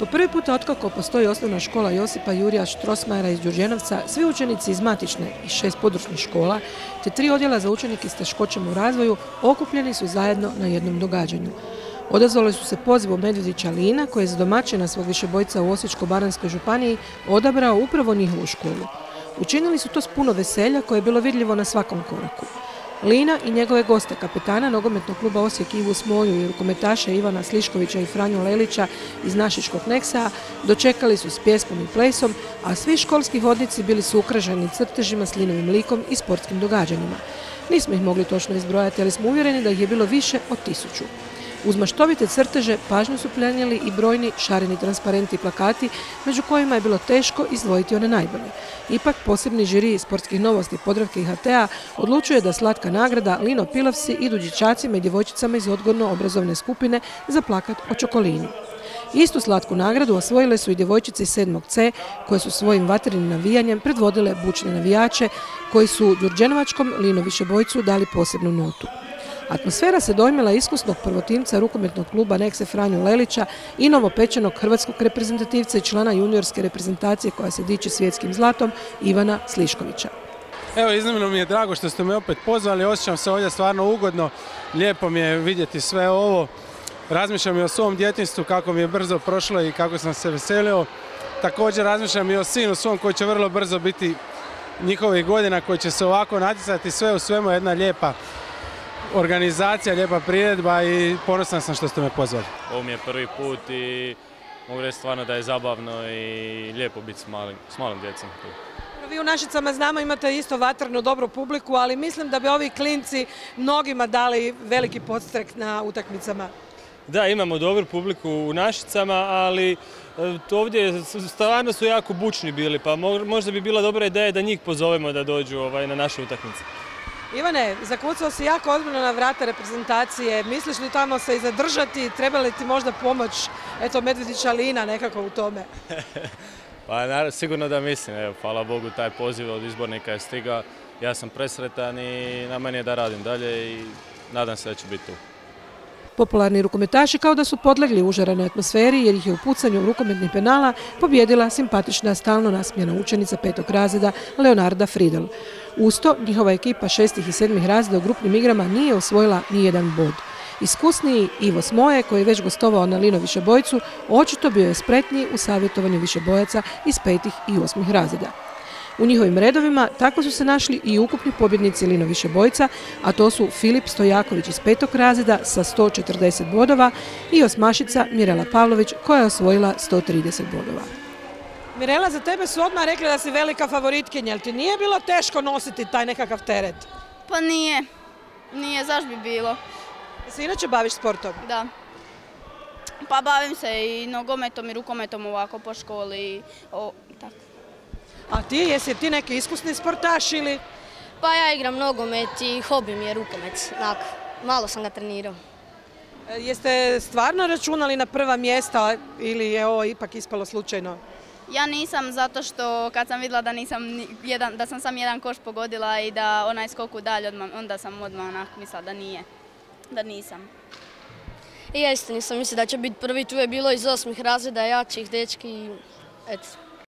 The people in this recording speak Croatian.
Po prvi put otkako postoji osnovna škola Josipa Jurija Štrosmajera iz Đurđenovca, svi učenici iz Matične i šest područnih škola, te tri odjela za učenike s teškoćama u razvoju, okupljeni su zajedno na jednom događanju. Odazvali su se pozivu Medvedića Lina, koji je za domaćina svog višebojca u Osječko-Baranskoj županiji odabrao upravo njihovu školu. Učinili su to s puno veselja koje je bilo vidljivo na svakom koraku. Lina i njegove goste, kapetana nogometnog kluba Osijek Ivu Smolju i rukometaša Ivana Sliškovića i Franju Lelića iz Našičkog Neksa dočekali su s pjesmom i plesom, a svi školski hodnici bili su ukraženi crtežima s linovim likom i sportskim događanjima. Nismo ih mogli točno izbrojati, ali smo uvjereni da ih je bilo više od tisuću. Uz maštovite crteže pažnju su plenjali i brojni šareni transparenti i plakati, među kojima je bilo teško izdvojiti one najbolje. Ipak posebni žiri sportskih novosti Podravke i HT-a odlučuje da slatka nagrada Lino Pilovsi idu dječacima i djevojčicama iz odgojno-obrazovne skupine za plakat o čokolini. Istu slatku nagradu osvojile su i djevojčice iz 7. C koje su svojim vatrenim navijanjem predvodile bučne navijače koji su Đurđenovačkom Lino Višebojcu dali posebnu notu. Atmosfera se dojmila iskusnog prvotimca rukometnog kluba Nekse Franju Lelića i novopečenog hrvatskog reprezentativca i člana juniorske reprezentacije koja se diče svjetskim zlatom Ivana Sliškovića. Evo, iznimno mi je drago što ste me opet pozvali, osjećam se ovdje stvarno ugodno, lijepo mi je vidjeti sve ovo. Razmišljam i o svom djetinstvu, kako mi je brzo prošlo i kako sam se veselio. Također razmišljam i o sinu svom koji će vrlo brzo biti njihovih godina, koji će se ovako natjecati, sve u svemu jedna lijepa organizacija, lijepa priredba i ponosan sam što ste me pozvali. Ovo mi je prvi put i mogu reći stvarno da je zabavno i lijepo biti s malim, s malom djecom. Vi u Našicama znamo imate isto vatrnu dobru publiku, ali mislim da bi ovi klinci mnogima dali veliki podstrek na utakmicama. Da, imamo dobru publiku u Našicama, ali e, ovdje stvarno su jako bučni bili, pa možda bi bila dobra ideja da njih pozovemo da dođu ovaj, na naše utakmice. Ivane, zakucao si jako ozbiljno na vrata reprezentacije. Misliš li tamo se i zadržati? Treba li ti možda pomoć eto, Medvedića Lina nekako u tome? pa sigurno da mislim. Hvala Bogu, taj poziv od izbornika je stigao. Ja sam presretan i na meni je da radim dalje i nadam se da će biti tu. Popularni rukometaši kao da su podlegli užaranoj atmosferi jer ih je u pucanju rukometnih penala pobjedila simpatična stalno nasmijena učenica petog razreda Leonarda Friedel. Usto, njihova ekipa šestih i sedmih razreda u grupnim igrama nije osvojila ni jedan bod. Iskusniji Ivo Smoje, koji je već gostovao na Lino Višebojcu, očito bio je spretniji u savjetovanju Višebojaca iz petih i osmih razreda. U njihovim redovima tako su se našli i ukupni pobjednici Lino Višebojca, a to su Filip Stojaković iz petog razreda sa 140 bodova i osmašica Mirela Pavlović koja je osvojila 130 bodova. Mirela, za tebe su odmah rekli da si velika favoritkinja, jel ti nije bilo teško nositi taj nekakav teret? Pa nije, nije, zašto bi bilo. Se inače baviš sportom? Da. Pa bavim se i nogometom i rukometom ovako po školi tako. A ti, jesi ti neki iskusni sportaš ili? Pa ja igram nogomet i hobi mi je rukomet, malo sam ga trenirao. E, jeste stvarno računali na prva mjesta ili je ovo ipak ispalo slučajno? Ja nisam zato što kad sam vidjela da, nisam jedan, da sam sam jedan koš pogodila i da onaj skoku dalje, onda sam odmah onak mislila da nije, da nisam. I isto nisam mislila da će biti prvi, tu je bilo iz osmih razreda jačih dečki i eto.